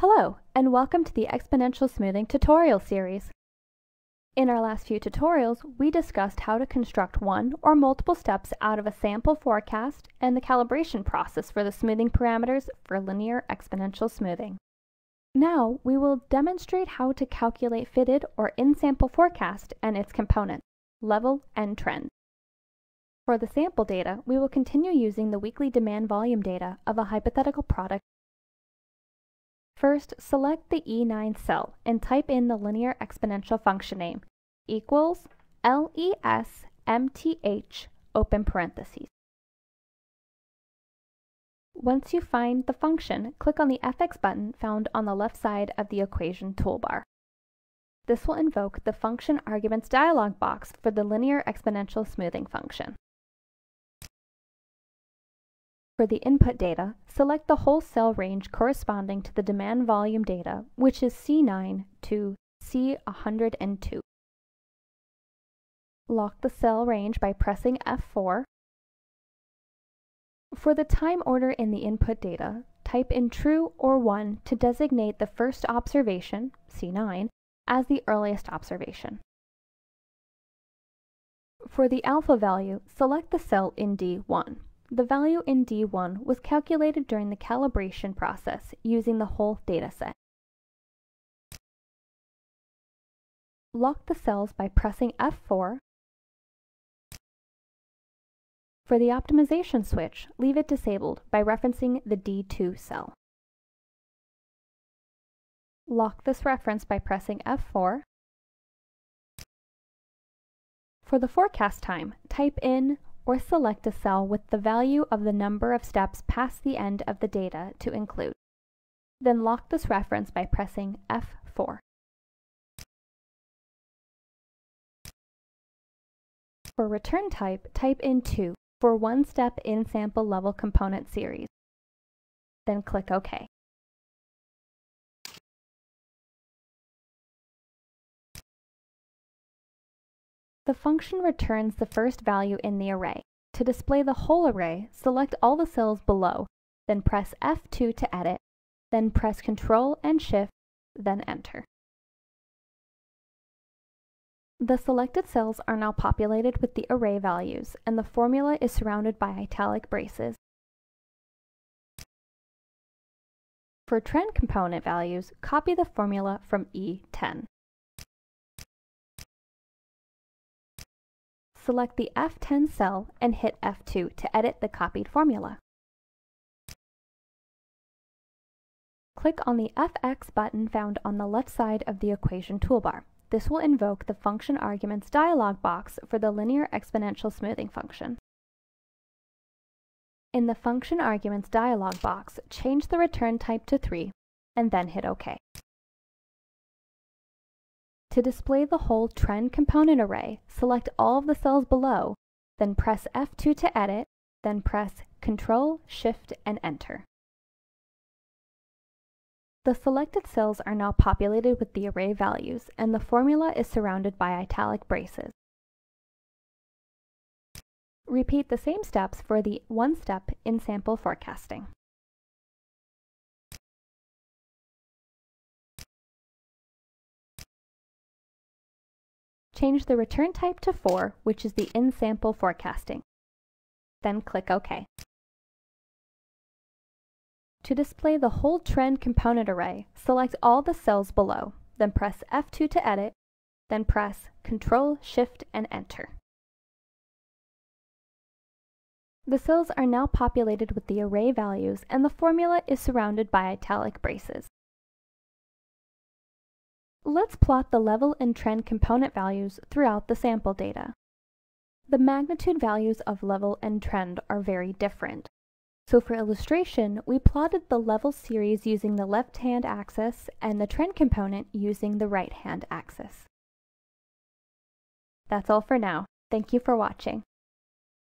Hello, and welcome to the Exponential Smoothing tutorial series. In our last few tutorials, we discussed how to construct one or multiple steps out of a sample forecast and the calibration process for the smoothing parameters for linear exponential smoothing. Now, we will demonstrate how to calculate fitted or in-sample forecast and its components, level and trend. For the sample data, we will continue using the weekly demand volume data of a hypothetical product First, select the E9 cell and type in the linear exponential function name equals LESMTH open parentheses. Once you find the function, click on the FX button found on the left side of the equation toolbar. This will invoke the function arguments dialog box for the linear exponential smoothing function. For the input data, select the whole cell range corresponding to the demand volume data, which is C9 to C102. Lock the cell range by pressing F4. For the time order in the input data, type in true or 1 to designate the first observation, C9, as the earliest observation. For the alpha value, select the cell in D1. The value in D1 was calculated during the calibration process using the whole dataset. Lock the cells by pressing F4. For the optimization switch, leave it disabled by referencing the D2 cell. Lock this reference by pressing F4. For the forecast time, type in or select a cell with the value of the number of steps past the end of the data to include. Then lock this reference by pressing F4. For return type, type in 2 for one step in sample level component series. Then click OK. The function returns the first value in the array. To display the whole array, select all the cells below, then press F2 to edit, then press Ctrl and Shift, then Enter. The selected cells are now populated with the array values, and the formula is surrounded by italic braces. For trend component values, copy the formula from E10. Select the F10 cell and hit F2 to edit the copied formula. Click on the FX button found on the left side of the equation toolbar. This will invoke the function arguments dialog box for the linear exponential smoothing function. In the function arguments dialog box, change the return type to 3 and then hit OK. To display the whole trend component array, select all of the cells below, then press F2 to edit, then press Ctrl, Shift, and Enter. The selected cells are now populated with the array values, and the formula is surrounded by italic braces. Repeat the same steps for the one step in sample forecasting. Change the return type to 4, which is the in-sample forecasting. Then click OK. To display the whole trend component array, select all the cells below, then press F2 to edit, then press Ctrl, Shift, and Enter. The cells are now populated with the array values and the formula is surrounded by italic braces. Let's plot the level and trend component values throughout the sample data. The magnitude values of level and trend are very different. So for illustration, we plotted the level series using the left-hand axis and the trend component using the right-hand axis. That's all for now. Thank you for watching.